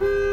Bye.